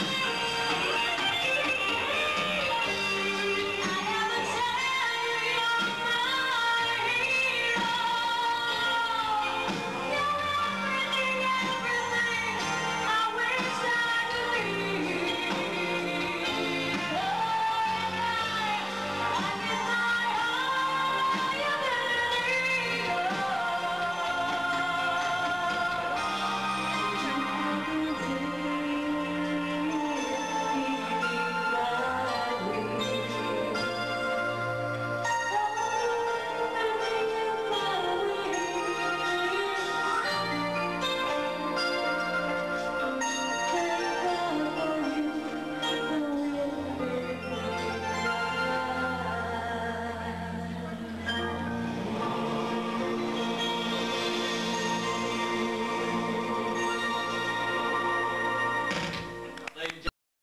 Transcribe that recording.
Yeah.